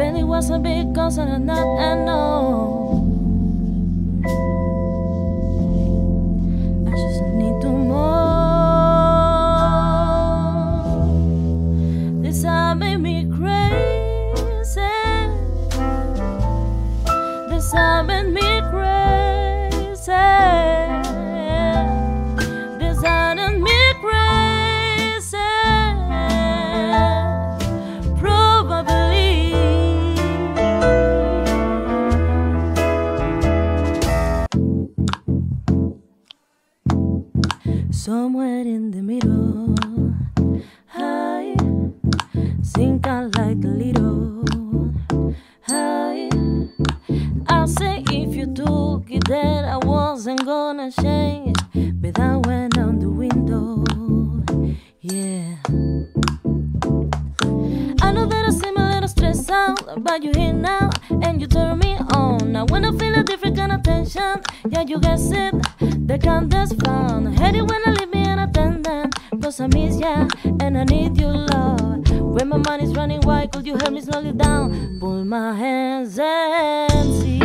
But it wasn't because I'm not and no. I just need to. This made me crazy. This made me crazy. Somewhere in the middle, high, think I like a little. I say if you took it that I wasn't gonna change, it, but I went on the window, yeah. But you here now and you turn me on. Now when I feel a different kind of tension, yeah, you guess it, the kind that's fun. Hate it when I leave me unattended, cause I miss ya and I need your love. When my mind is running wild, could you help me slow it down? Pull my hands and see.